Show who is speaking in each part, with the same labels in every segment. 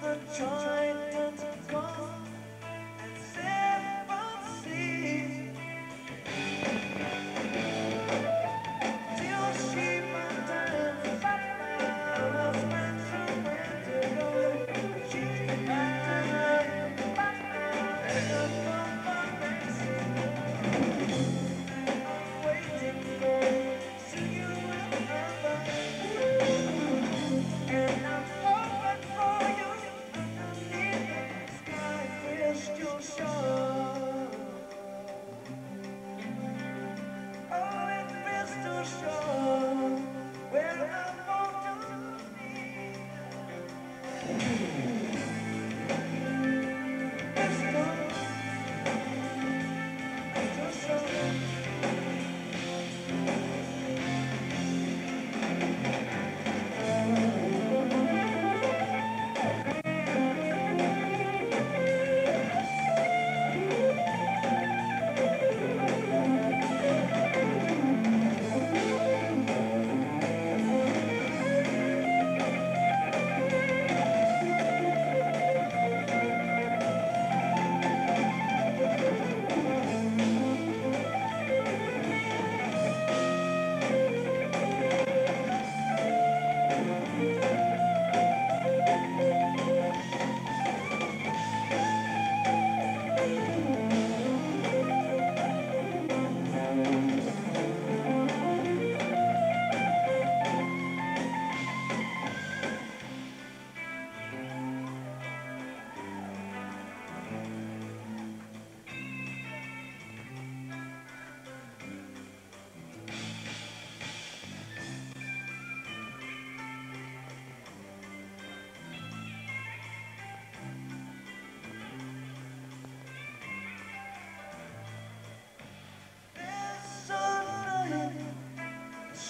Speaker 1: the time.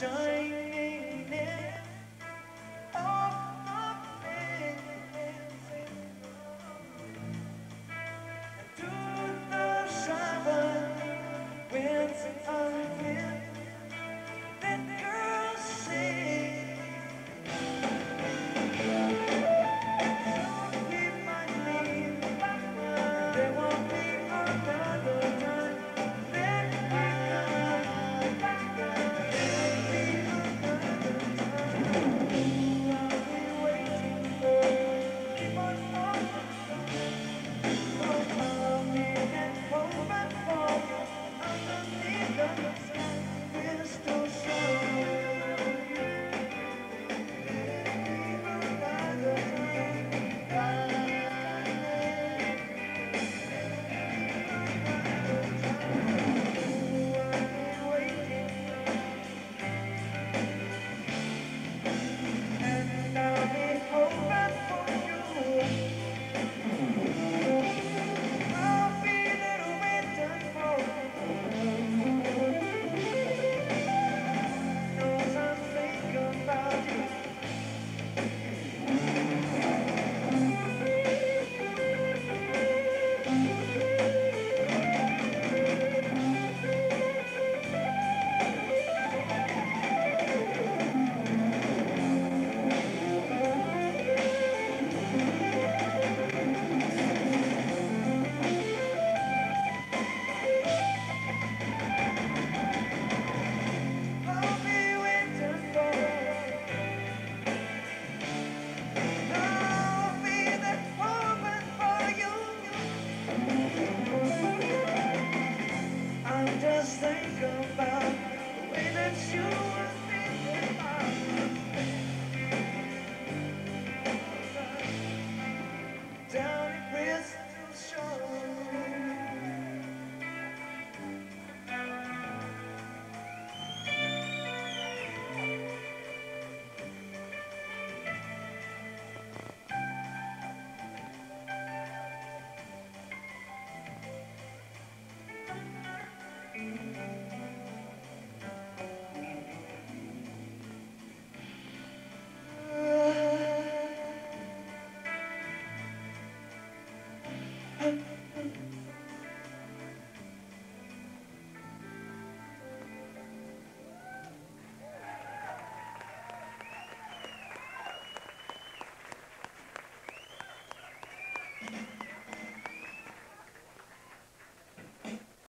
Speaker 1: Shine.